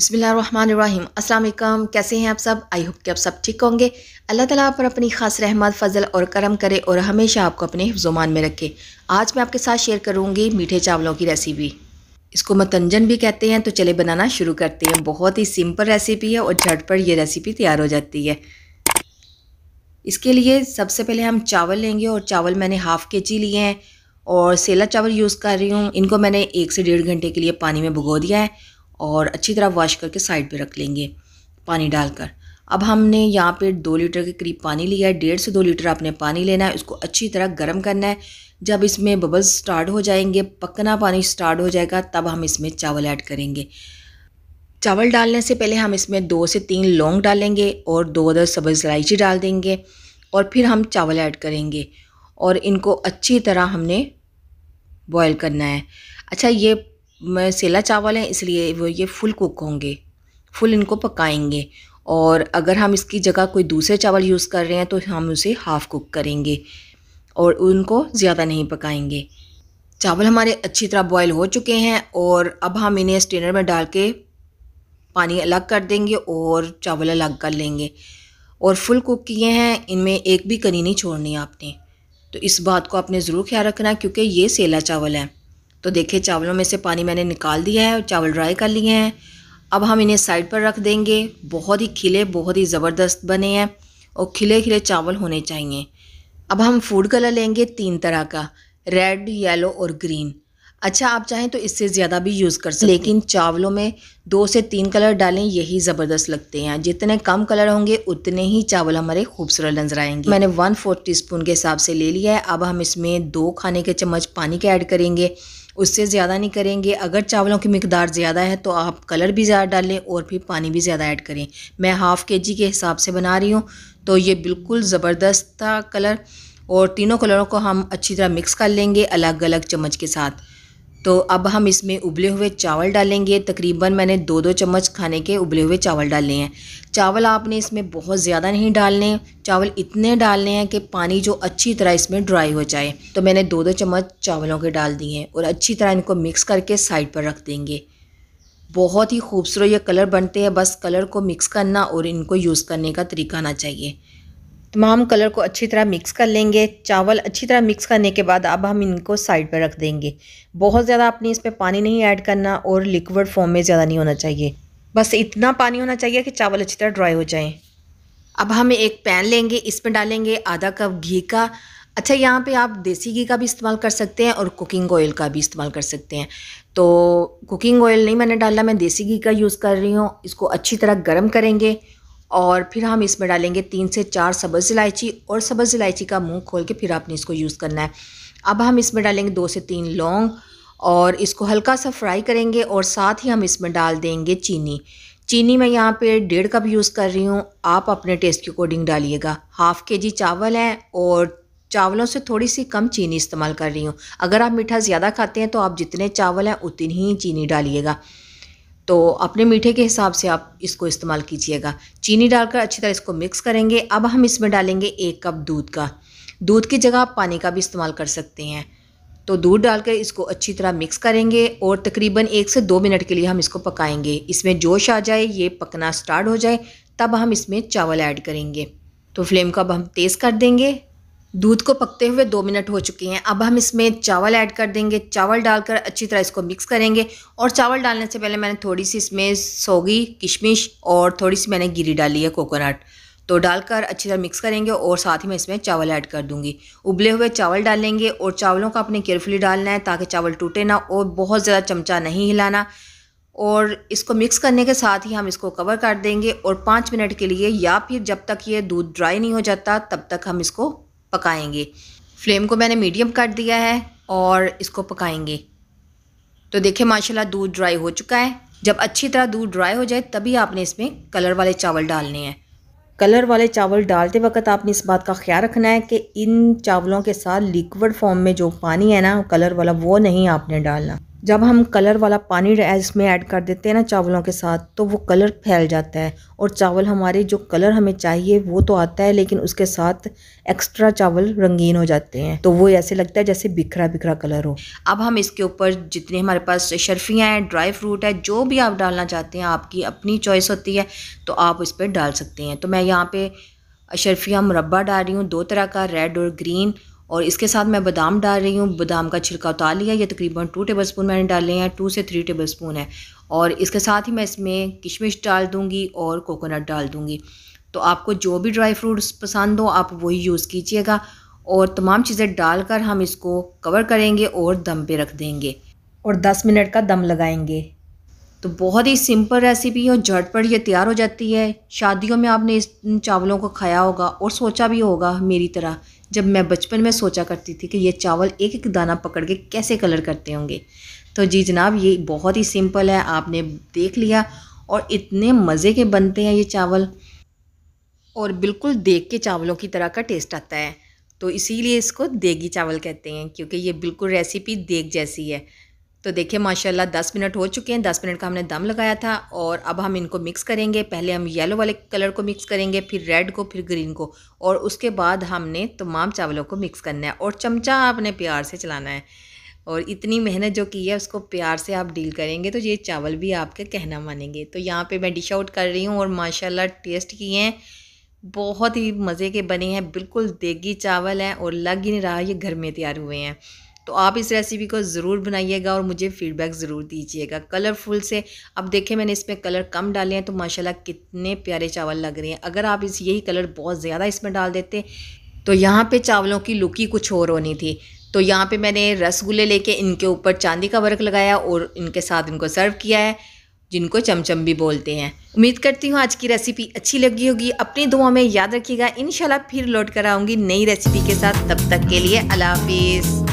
बिस्मिल्लाहिर्रहमानिर्रहीम। अस्सलाम कैसे हैं आप सब? आई होप कि आप सब ठीक होंगे। अल्लाह ताला आप पर अपनी ख़ास रहमत, फ़जल और करम करे और हमेशा आपको अपने जुमान में रखे। आज मैं आपके साथ शेयर करूँगी मीठे चावलों की रेसिपी। इसको मतंजन भी कहते हैं तो चले बनाना शुरू करते हैं। बहुत ही सिंपल रेसिपी है और झटपट ये रेसिपी तैयार हो जाती है। इसके लिए सबसे पहले हम चावल लेंगे और चावल मैंने हाफ़ के जी लिए हैं और सेला चावल यूज़ कर रही हूँ। इनको मैंने एक से डेढ़ घंटे के लिए पानी में भुगो दिया है और अच्छी तरह वॉश करके साइड पे रख लेंगे पानी डालकर। अब हमने यहाँ पे दो लीटर के करीब पानी लिया है, डेढ़ से दो लीटर आपने पानी लेना है, उसको अच्छी तरह गर्म करना है। जब इसमें बबल्स स्टार्ट हो जाएँगे, पकना पानी स्टार्ट हो जाएगा, तब हम इसमें चावल ऐड करेंगे। चावल डालने से पहले हम इसमें दो से तीन लौंग डालेंगे और दो दस सब्ज़ इलायची डाल देंगे और फिर हम चावल ऐड करेंगे और इनको अच्छी तरह हमने बॉयल करना है। अच्छा ये सेला चावल हैं, इसलिए वो ये फुल कुक होंगे। फुल इनको पकाएँगे। और अगर हम इसकी जगह कोई दूसरे चावल यूज़ कर रहे हैं तो हम उसे हाफ़ कुक करेंगे और उनको ज़्यादा नहीं पकाएँगे। चावल हमारे अच्छी तरह बॉयल हो चुके हैं और अब हम इन्हें स्टेनर में डाल के पानी अलग कर देंगे और चावल अलग कर लेंगे। और फुल कुक किए हैं, इनमें एक भी कनी नहीं छोड़नी आपने। तो इस बात को आपने ज़रूर ख्याल रखना, क्योंकि ये सेला चावल है। तो देखिए, चावलों में से पानी मैंने निकाल दिया है चावल ड्राई कर लिए हैं। अब हम इन्हें साइड पर रख देंगे। बहुत ही खिले, बहुत ही ज़बरदस्त बने हैं और खिले खिले चावल होने चाहिए। अब हम फ़ूड कलर लेंगे तीन तरह का रेड येलो और ग्रीन अच्छा आप चाहें तो इससे ज़्यादा भी यूज़ कर सकते लेकिन चावलों में दो से तीन कलर डालें, यही ज़बरदस्त लगते हैं। जितने कम कलर होंगे, उतने ही चावल हमारे खूबसूरत नज़र आएँगे। मैंने वन फोर्थ टी स्पून के हिसाब से ले लिया है। अब हम इसमें दो खाने के चम्मच पानी के ऐड करेंगे। उससे ज़्यादा नहीं करेंगे। अगर चावलों की मकदार ज़्यादा है तो आप कलर भी ज़्यादा डालें और फिर पानी भी ज़्यादा ऐड करें। मैं हाफ़ के जी के हिसाब से बना रही हूँ तो ये बिल्कुल ज़बरदस्त था कलर। और तीनों कलरों को हम अच्छी तरह मिक्स कर लेंगे अलग अलग चम्मच के साथ। तो अब हम इसमें उबले हुए चावल डालेंगे। तकरीबन मैंने दो दो चम्मच खाने के उबले हुए चावल डालने हैं। चावल आपने इसमें बहुत ज़्यादा नहीं डालने चावल इतने डालने हैं कि पानी जो अच्छी तरह इसमें ड्राई हो जाए। तो मैंने दो दो चम्मच चावलों के डाल दिए हैं और अच्छी तरह इनको मिक्स करके साइड पर रख देंगे। बहुत ही खूबसूरत ये कलर बनते हैं। बस कलर को मिक्स करना और इनको यूज़ करने का तरीका आना चाहिए। तमाम कलर को अच्छी तरह मिक्स कर लेंगे। चावल अच्छी तरह मिक्स करने के बाद अब हम इनको साइड पर रख देंगे। बहुत ज़्यादा आपने इस पर पानी नहीं ऐड करना और लिक्विड फॉर्म में ज़्यादा नहीं होना चाहिए। बस इतना पानी होना चाहिए कि चावल अच्छी तरह ड्राई हो जाएँ। अब हम एक पैन लेंगे इसमें डालेंगे आधा कप घी का। अच्छा यहाँ पे आप देसी घी का भी इस्तेमाल कर सकते हैं और कुकिंग ऑयल का भी इस्तेमाल कर सकते हैं। तो कुकिंग ऑयल नहीं मैंने डाला, मैं देसी घी का यूज़ कर रही हूँ। इसको अच्छी तरह गर्म करेंगे। और फिर हम इसमें डालेंगे तीन से चार सब्ज़ इलायची और सब्ज़ इलायची का मुँह खोल के फिर आपने इसको यूज़ करना है। अब हम इसमें डालेंगे दो से तीन लौंग और इसको हल्का सा फ्राई करेंगे और साथ ही हम इसमें डाल देंगे चीनी। चीनी मैं यहाँ पे डेढ़ कप यूज़ कर रही हूँ। आप अपने टेस्ट के अकॉर्डिंग डालिएगा। हाफ़ के जी चावल है और चावलों से थोड़ी सी कम चीनी इस्तेमाल कर रही हूँ। अगर आप मीठा ज़्यादा खाते हैं तो आप जितने चावल हैं उतनी ही चीनी डालिएगा। तो अपने मीठे के हिसाब से आप इसको इस्तेमाल कीजिएगा। चीनी डालकर अच्छी तरह इसको मिक्स करेंगे। अब हम इसमें डालेंगे एक कप दूध का। दूध की जगह आप पानी का भी इस्तेमाल कर सकते हैं। तो दूध डालकर इसको अच्छी तरह मिक्स करेंगे और तकरीबन एक से दो मिनट के लिए हम इसको पकाएँगे। इसमें जोश आ जाए, ये पकना स्टार्ट हो जाए, तब हम इसमें चावल ऐड करेंगे। तो फ्लेम को अब हम तेज़ कर देंगे। दूध को पकते हुए दो मिनट हो चुके हैं। अब हम इसमें चावल ऐड कर देंगे। चावल डालकर अच्छी तरह इसको मिक्स करेंगे और चावल डालने से पहले मैंने थोड़ी सी इसमें सोगी, किशमिश और थोड़ी सी मैंने गिरी डाली है, कोकोनट। तो डालकर अच्छी तरह मिक्स करेंगे और साथ ही मैं इसमें चावल ऐड कर दूँगी। उबले हुए चावल डालेंगे और चावलों का अपने केयरफुली डालना है ताकि चावल टूटे ना और बहुत ज़्यादा चमचा नहीं हिलाना। और इसको मिक्स करने के साथ ही हम इसको कवर कर देंगे और पाँच मिनट के लिए या फिर जब तक ये दूध ड्राई नहीं हो जाता, तब तक हम इसको पकाएँगे। फ्लेम को मैंने मीडियम कर दिया है और इसको पकाएँगे। तो देखिए, माशाल्लाह दूध ड्राई हो चुका है। जब अच्छी तरह दूध ड्राई हो जाए, तभी आपने इसमें कलर वाले चावल डालने हैं। कलर वाले चावल डालते वक्त आपने इस बात का ख्याल रखना है कि इन चावलों के साथ लिक्विड फॉर्म में जो पानी है ना, कलर वाला, वो नहीं आपने डालना। जब हम कलर वाला पानी इसमें ऐड कर देते हैं ना चावलों के साथ तो वो कलर फैल जाता है। और चावल हमारे जो कलर हमें चाहिए, वो तो आता है, लेकिन उसके साथ एक्स्ट्रा चावल रंगीन हो जाते हैं। तो वो ऐसे लगता है जैसे बिखरा बिखरा कलर हो। अब हम इसके ऊपर जितने हमारे पास शर्फियाँ हैं ड्राई फ्रूट है, जो भी आप डालना चाहते हैं, आपकी अपनी चॉइस होती है तो आप इस पर डाल सकते हैं। तो मैं यहाँ पर शर्फिया मुरबा डाल रही हूँ, दो तरह का रेड और ग्रीन और इसके साथ मैं बादाम डाल रही हूँ। बादाम का छिलका उतार लिया। ये तकरीबन टू टेबल स्पून मैंने डाले हैं। टू से थ्री टेबल स्पून है। और इसके साथ ही मैं इसमें किशमिश डाल दूँगी और कोकोनट डाल दूँगी। तो आपको जो भी ड्राई फ्रूट्स पसंद हो, आप वही यूज़ कीजिएगा। और तमाम चीज़ें डालकर हम इसको कवर करेंगे और दम पे रख देंगे। और 10 मिनट का दम लगाएँगे। तो बहुत ही सिंपल रेसिपी है और झटपट ये तैयार हो जाती है। शादियों में आपने इस चावलों को खाया होगा और सोचा भी होगा, मेरी तरह। जब मैं बचपन में सोचा करती थी कि ये चावल एक एक दाना पकड़ के कैसे कलर करते होंगे। तो जी जनाब, ये बहुत ही सिंपल है, आपने देख लिया और इतने मज़े के बनते हैं ये चावल। और बिल्कुल देख के चावलों की तरह का टेस्ट आता है। तो इसीलिए इसको देगी चावल कहते हैं, क्योंकि ये बिल्कुल रेसिपी देग जैसी है। तो देखिए, माशाल्लाह दस मिनट हो चुके हैं, दस मिनट का हमने दम लगाया था और अब हम इनको मिक्स करेंगे। पहले हम येलो वाले कलर को मिक्स करेंगे, फिर रेड को, फिर ग्रीन को और उसके बाद हमने तमाम चावलों को मिक्स करना है और चमचा आपने प्यार से चलाना है और इतनी मेहनत जो की है, उसको प्यार से आप डील करेंगे तो ये चावल भी आपके कहना मानेंगे। तो यहाँ पर मैं डिश आउट कर रही हूँ और माशाला टेस्ट किए हैं, बहुत ही मज़े के बने हैं, बिल्कुल देगी चावल हैं और लग ही नहीं रहा ये घर में तैयार हुए हैं। तो आप इस रेसिपी को ज़रूर बनाइएगा और मुझे फ़ीडबैक ज़रूर दीजिएगा। कलरफुल से, अब देखें मैंने इसमें कलर कम डाले हैं तो माशाल्लाह कितने प्यारे चावल लग रहे हैं। अगर आप इस, यही कलर बहुत ज़्यादा इसमें डाल देते तो यहाँ पे चावलों की लुक कुछ और होनी थी। तो यहाँ पे मैंने रसगुल्ले लेके इनके ऊपर चांदी का वर्क लगाया और इनके साथ इनको सर्व किया है, जिनको चमचम भी बोलते हैं। उम्मीद करती हूँ आज की रेसिपी अच्छी लगी होगी। अपनी दुआ में याद रखिएगा। इन फिर लौट कर आऊँगी नई रेसिपी के साथ। तब तक के लिए अल्लाह हाफिज़।